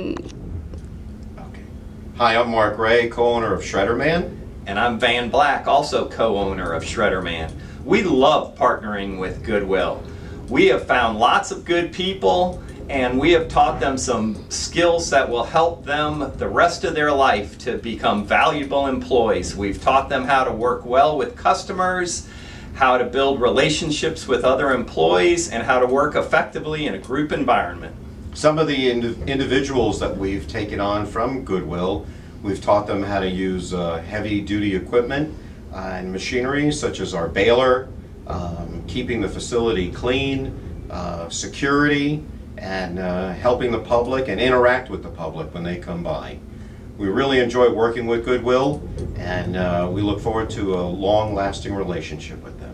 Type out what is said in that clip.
Okay. Hi, I'm Mark Ray, co-owner of Shredderman. And I'm Van Black, also co-owner of Shredderman. We love partnering with Goodwill. We have found lots of good people and we have taught them some skills that will help them the rest of their life to become valuable employees. We've taught them how to work well with customers, how to build relationships with other employees, and how to work effectively in a group environment. Some of the ind individuals that we've taken on from Goodwill, we've taught them how to use uh, heavy duty equipment uh, and machinery such as our baler, um, keeping the facility clean, uh, security, and uh, helping the public and interact with the public when they come by. We really enjoy working with Goodwill and uh, we look forward to a long lasting relationship with them.